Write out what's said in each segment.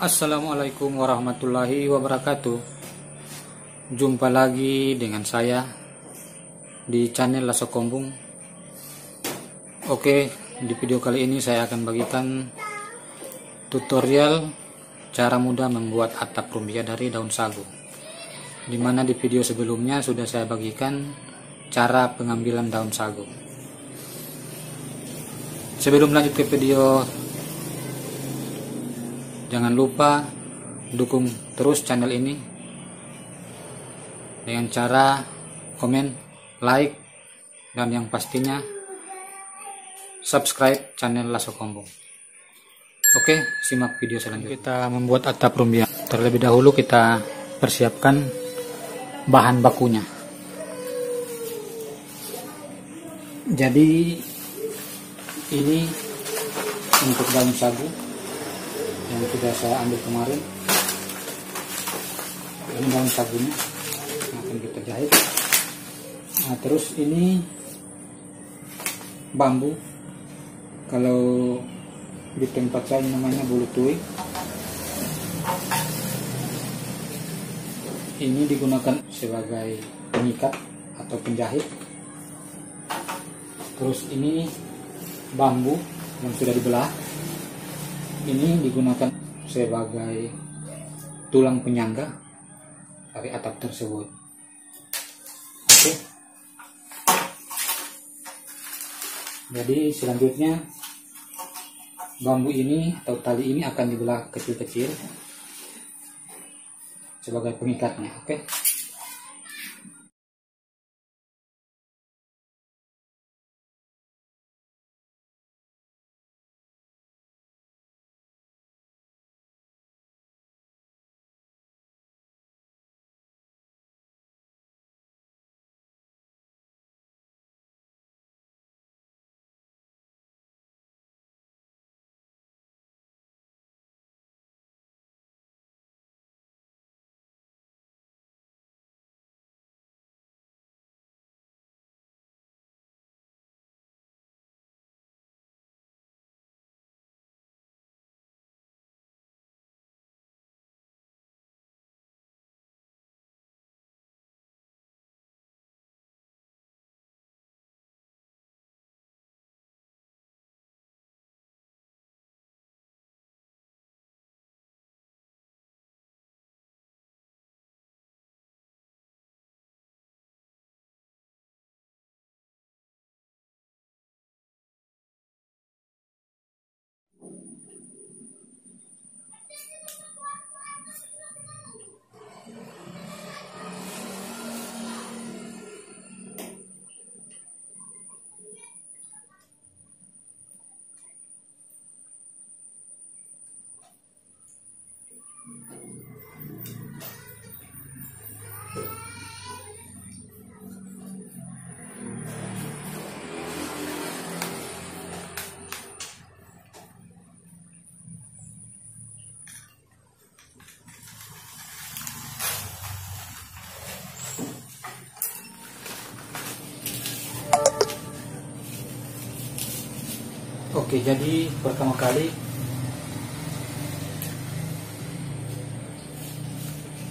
Assalamualaikum warahmatullahi wabarakatuh. Jumpa lagi dengan saya Di channel Laso Kombung. Oke di video kali ini saya akan bagikan Tutorial Cara mudah membuat atap rumbia dari daun sagu. Di mana di video sebelumnya sudah saya bagikan Cara pengambilan daun sagu. Sebelum lanjut ke video Jangan lupa dukung terus channel ini dengan cara komen, like, dan yang pastinya subscribe channel Laso Kombong. Oke, simak video selanjutnya. Kita membuat atap rumbia. Terlebih dahulu kita persiapkan bahan bakunya. Jadi ini untuk daun sagu yang sudah saya ambil kemarin. Ini daun sagunya. Akan kita jahit. Nah terus ini bambu. Kalau di tempat saya namanya bulu tui ini digunakan sebagai pengikat atau penjahit. Terus ini bambu yang sudah dibelah ini digunakan sebagai tulang penyangga dari atap tersebut. Oke. Jadi selanjutnya bambu ini atau tali ini akan dibelah kecil-kecil sebagai pengikatnya, oke? Oke, jadi pertama kali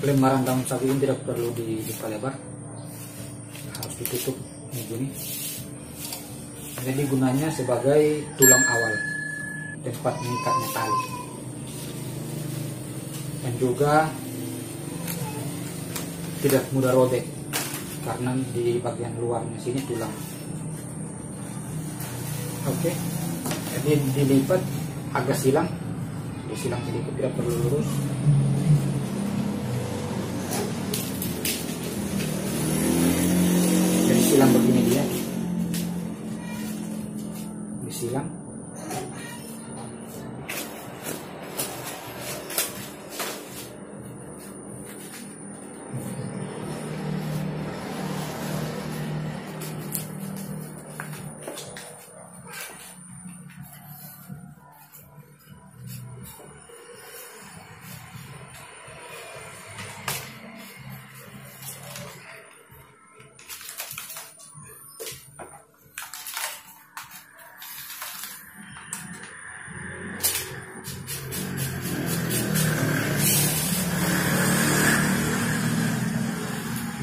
lembaran daun sagu ini tidak perlu dibuka lebar, harus ditutup begini. Jadi gunanya sebagai tulang awal tempat mengikatnya tali, dan juga tidak mudah robek karena di bagian luarnya sini tulang. Oke. Okay dilipat agak silang. Disilang sedikit tidak perlu lurus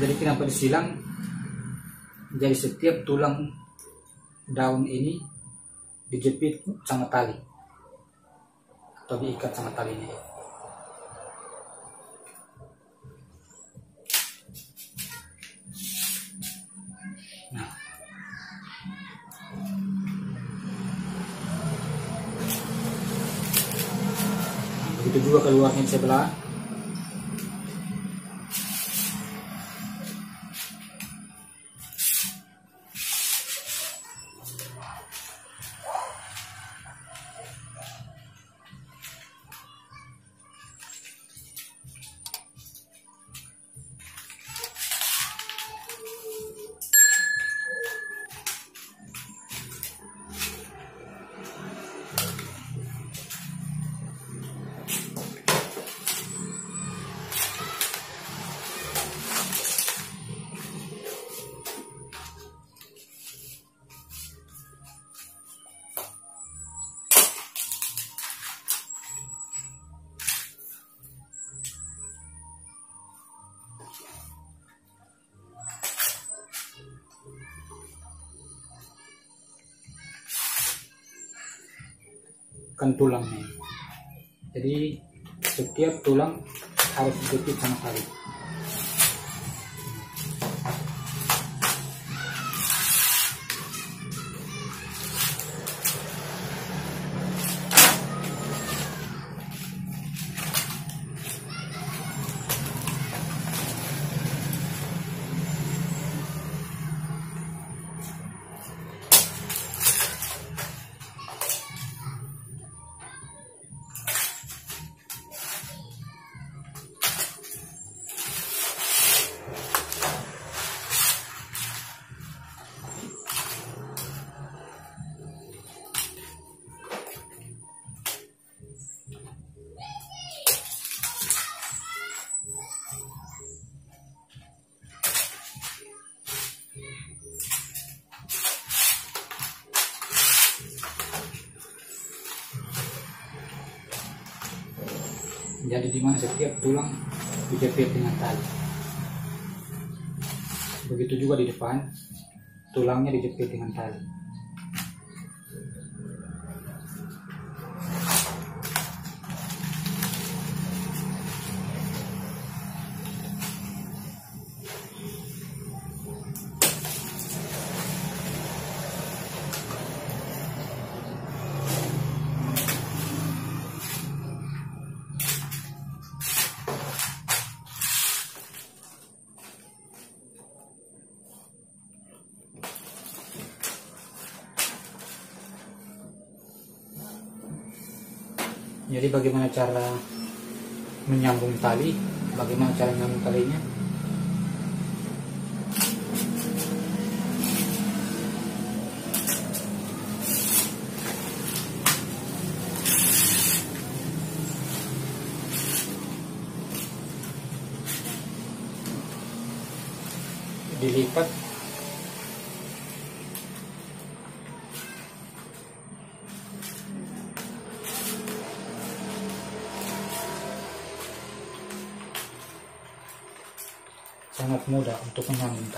jadi kenapa disilang? Jadi setiap tulang daun ini dijepit sama tali. Atau diikat sama tali ini. Nah. Begitu juga keluarnya sebelah kan tulangnya. Jadi setiap tulang harus dijepit sama tali jadi di mana setiap tulang dijepit dengan tali. Begitu juga di depan tulangnya dijepit dengan tali jadi bagaimana cara menyambung tali? Bagaimana cara menyambung talinya? Dilipat mudah untuk menyambung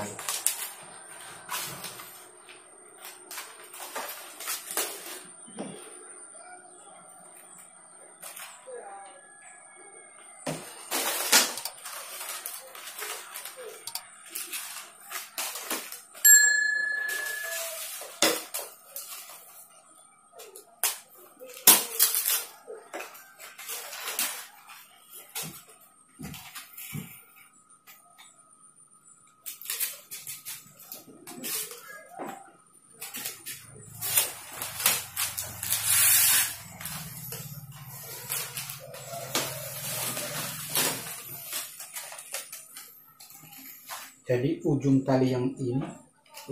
Jadi ujung tali yang ini,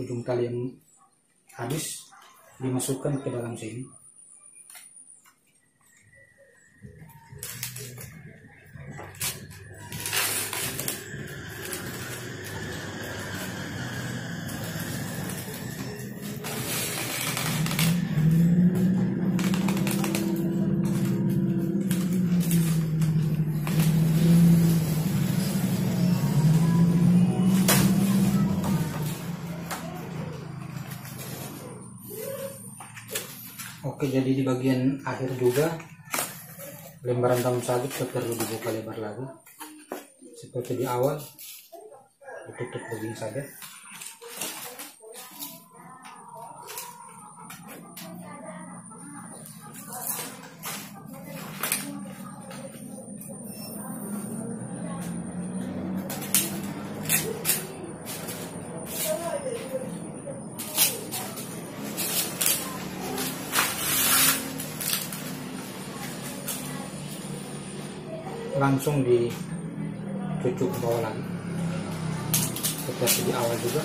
ujung tali yang habis dimasukkan ke dalam sini. Oke, jadi di bagian akhir juga lembaran daun sagu kita perlu dibuka lebar lagi. Seperti di awal, ditutup begini saja. Langsung dicucuk ke bawah lagi. Seperti di awal juga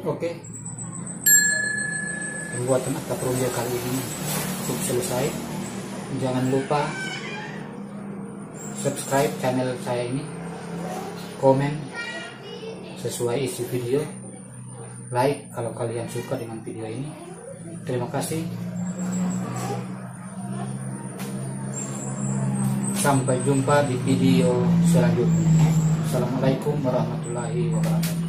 Oke. Pembuatan atap rumah kali ini cukup selesai. Jangan lupa subscribe channel saya ini. Komen sesuai isi video. Like kalau kalian suka dengan video ini. Terima kasih. Sampai jumpa di video selanjutnya. Assalamualaikum warahmatullahi wabarakatuh.